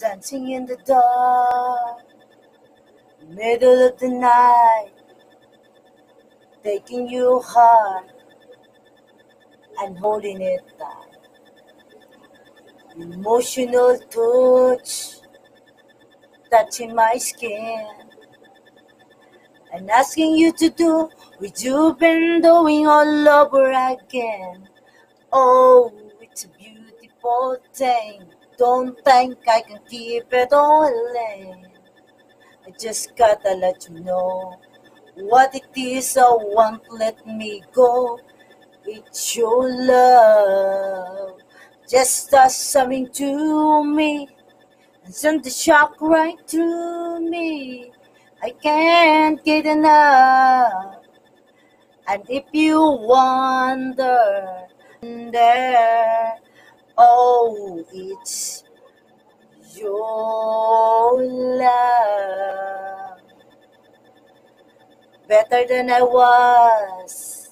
dancing in the dark, middle of the night, taking your heart and holding it tight. Emotional touch, touching my skin, and asking you to do what you've been doing all over again. Oh, it's a beautiful thing. Don't think I can keep it all in. I just gotta let you know what it is I want. Let me go. It's your love. Just does something to me and send the shock right through me. I can't get enough. And if you wonder, there, oh, it's your love. Better than I was,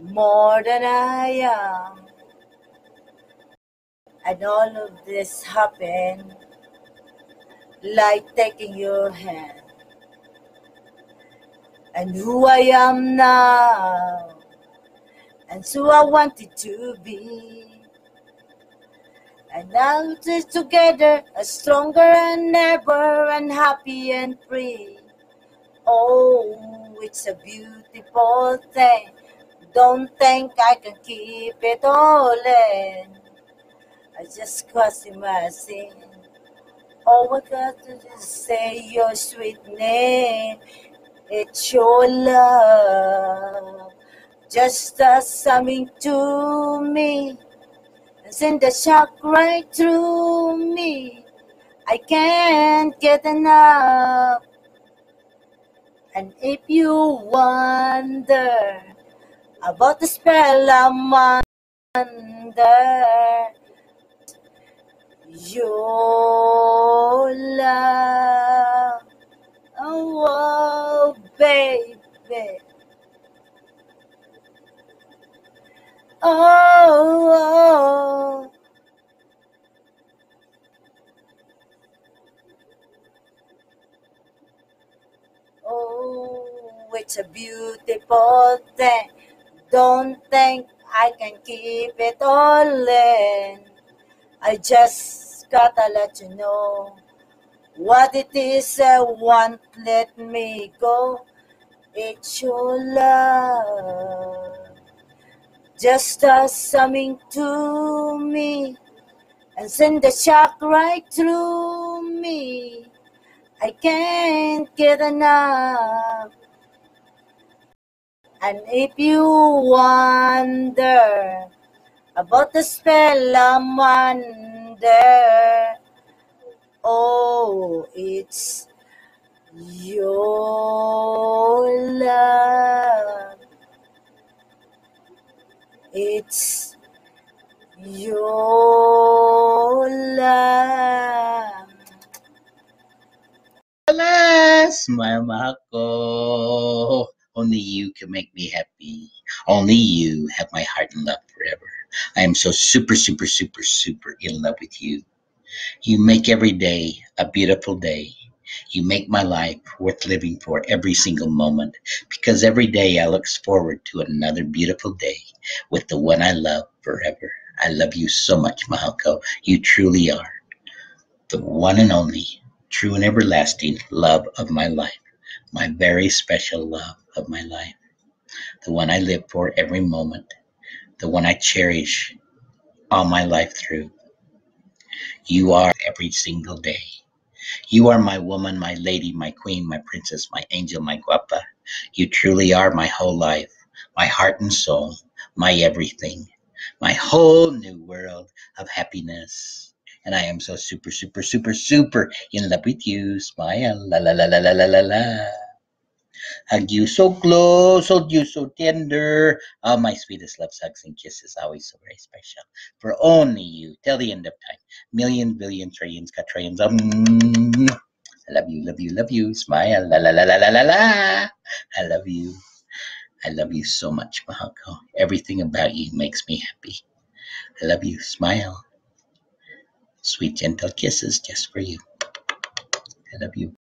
more than I am. And all of this happened like taking your hand. And who I am now, and who I wanted to be. And now we're together, a stronger and ever, and happy and free. Oh, it's a beautiful thing. Don't think I can keep it all in. I just crossed my sin. Oh, I got to just say your sweet name. It's your love. Just does something to me. Send the shock right through me. I can't get enough. And if you wonder about the spell I'm under, your love. Oh, baby. Oh, oh, oh. Oh, it's a beautiful thing. Don't think I can keep it all in. I just gotta let you know what it is I want. Let me go. It's your love. Just does something to me and send the shock right through me. I can't get enough. And if you wonder about the spell I'm under, oh, it's your love. It's your love. Alas, my Mako. Only you can make me happy. Only you have my heart and love forever. I am so super, super, super, super in love with you. You make every day a beautiful day. You make my life worth living for every single moment because every day I look forward to another beautiful day with the one I love forever. I love you so much, Mahal ko. You truly are the one and only true and everlasting love of my life, my very special love of my life, the one I live for every moment, the one I cherish all my life through. You are every single day. You are my woman, my lady, my queen, my princess, my angel, my guapa. You truly are my whole life, my heart and soul, my everything, my whole new world of happiness. And I am so super, super, super, super in love with you. Smile. La la la la la la la la. Hug you so close, hold you so tender. Oh, my sweetest loves, hugs, and kisses, always so very special. For only you, till the end of time. Million, billion, trillions, quadrillions. Um, I love you, love you, love you. Smile. La la la la la la la. I love you. I love you so much, Mahal ko. Everything about you makes me happy. I love you. Smile. Sweet, gentle kisses just for you. I love you.